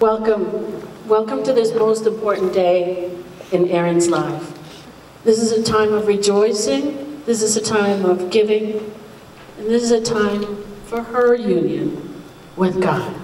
Welcome. Welcome to this most important day in Erin's life. This is a time of rejoicing. This is a time of giving. And this is a time for her union with God.